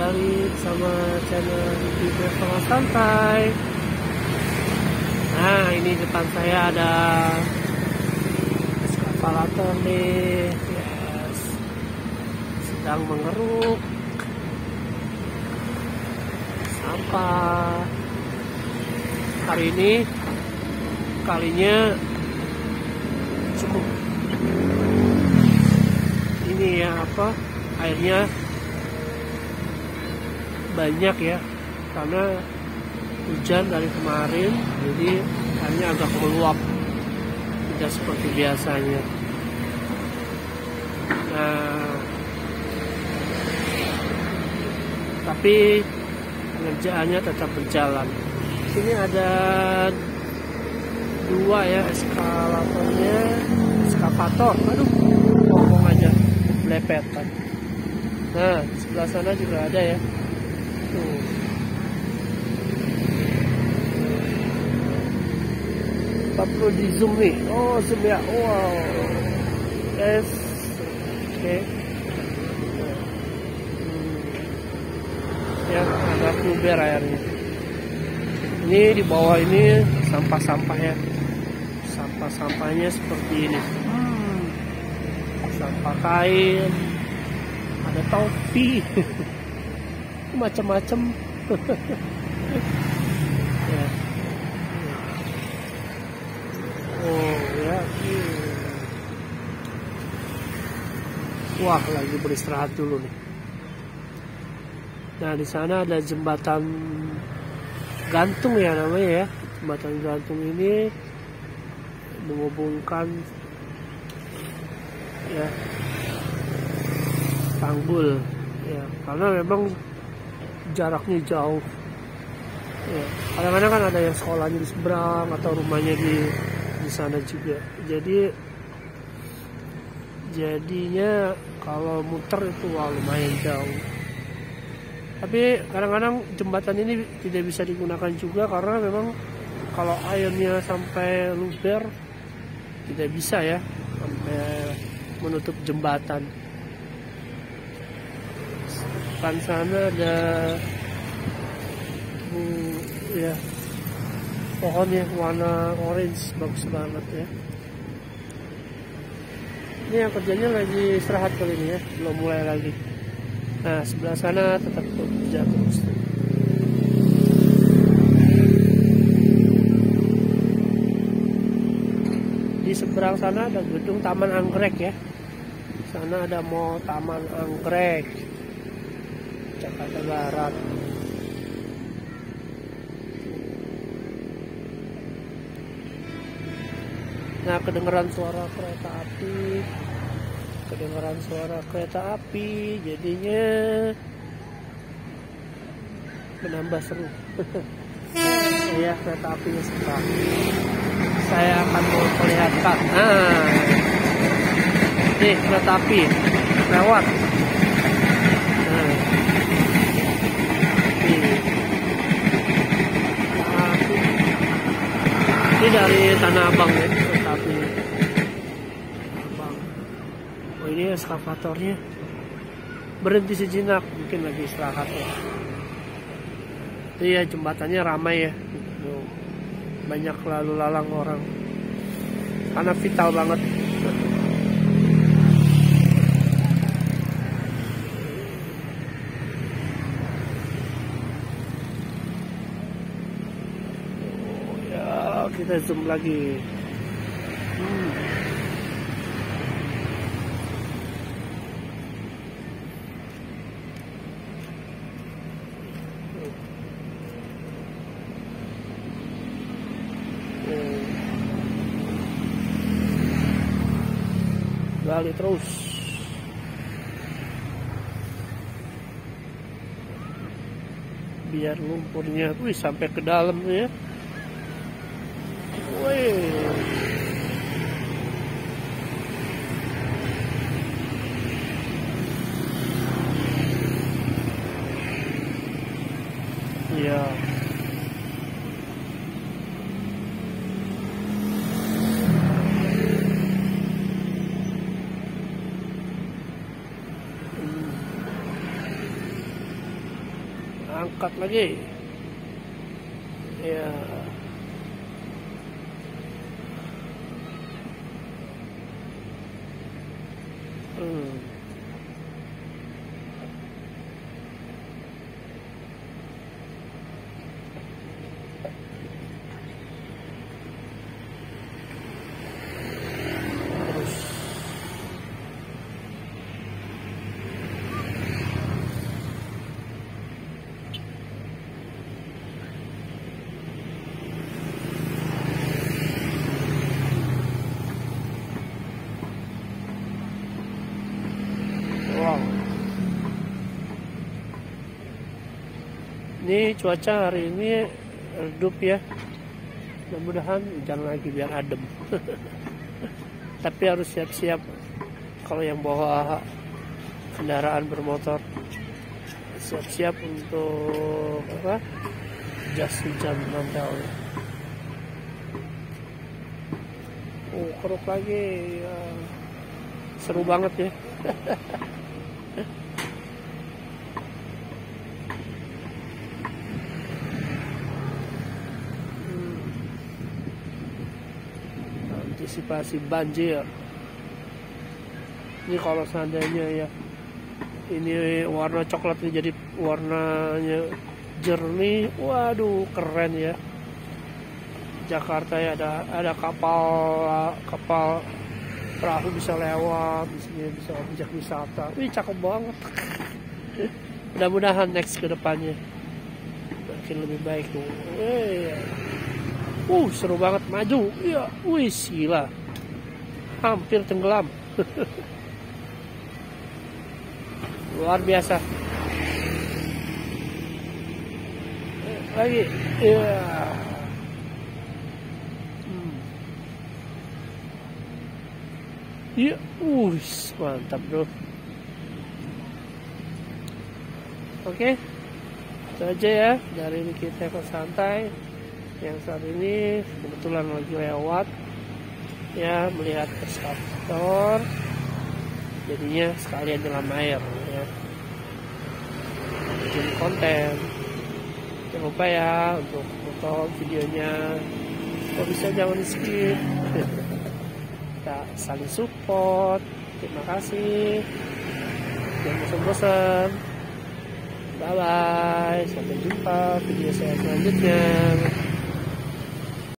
kembali sama channel di Travel Santai. Nah ini depan saya ada eskavator nih. Yes. Sedang mengeruk. Sampah. Hari ini Kalinya Cukup. Ini ya apa Airnya banyak ya. Karena hujan dari kemarin jadi hanya agak meluap. Tidak seperti biasanya. Nah tapi pengerjaannya tetap berjalan. Sini ada dua ya eskalatornya eskavator aduh ngomong aja belepetan. Nah sebelah sana juga ada ya tuh tak perlu di zoom nih oh zoom ya. Wow. Yes. Oke okay. hmm. ya agak luber airnya ini di bawah ini sampah-sampah ya sampah-sampahnya seperti ini. Hmm. sampah kain. Ada topi macam-macam. Oh ya. Wah lagi beristirahat dulu nih. Nah di sana ada jembatan gantung ya namanya ya. Jembatan gantung ini menghubungkan ya tanggul ya. Karena memang jaraknya jauh. Ya, kadang-kadang kan ada yang sekolahnya di seberang atau rumahnya di di sana juga. Jadi jadinya kalau muter itu wah lumayan jauh. Tapi kadang-kadang jembatan ini tidak bisa digunakan juga karena memang kalau airnya sampai luber tidak bisa ya sampai menutup jembatan depan sana ada hmm, ya pohonnya warna orange bagus banget ya. Ini yang kerjanya lagi istirahat kali ini ya. Belum mulai lagi. Nah sebelah sana tetap kerja terus di seberang sana ada gedung Taman Anggrek ya. Sana ada mau Taman Anggrek Jakarta Barat. Nah kedengeran suara kereta api. Kedengeran suara kereta api jadinya menambah seru. Ya kereta apinya sekarang saya akan memperlihatkan. Nah. Ini kereta api. Lewat ini dari Tanah Abang ya tapi Abang. Oh ini eskavatornya. Berhenti sejenak mungkin lagi istirahat ya. Iya jembatannya ramai ya. Banyak lalu lalang orang. Karena vital banget kita zoom lagi. Hmm. gali terus. Biar lumpurnya wih sampai ke dalam ya Iya. angkat lagi. Ya hmm. Ini cuaca hari ini redup ya. Mudah-mudahan hujan lagi biar adem. Tapi harus siap-siap kalau yang bawa kendaraan bermotor. Siap-siap untuk apa? Jas hujan mantau oh keruk lagi. Ya. seru banget ya antisipasi banjir. Ini kalau seandainya ya ini warna coklatnya jadi warnanya jernih waduh keren ya. Jakarta ya ada ada kapal kapal perahu bisa lewat di sini bisa objek wisata. Wih cakep banget. Mudah-mudahan next ke depannya makin lebih baik. Tuh eh, Uh, seru banget maju. Iya, wih gila. Hampir tenggelam. Luar biasa. Lagi. Iya. Hmm. Iya, uh, mantap bro. Oke, itu aja ya dari kita ke santai yang saat ini kebetulan lagi lewat ya melihat eskavator jadinya sekalian dalam air ya. Bikin konten. Jangan lupa ya untuk foto videonya. Kalau bisa jangan di skip. Kita saling support. Terima kasih. Jangan bosan-bosan. Bye bye sampai jumpa video saya selanjutnya